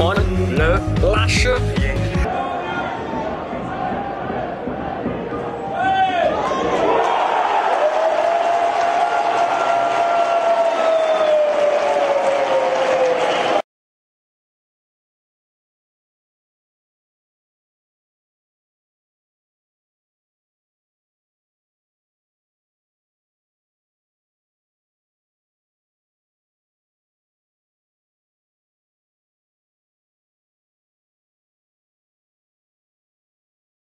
on le lâche.